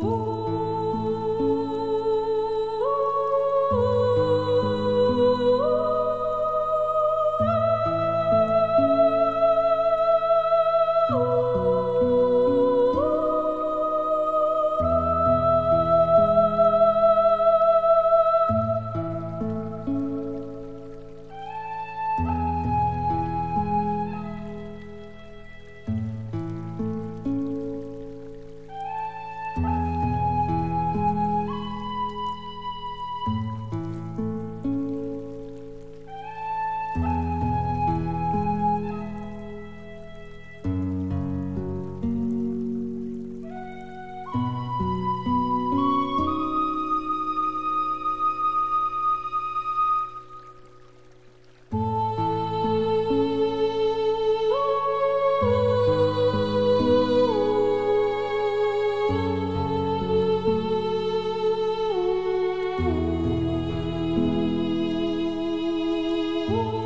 Ooh. Oh.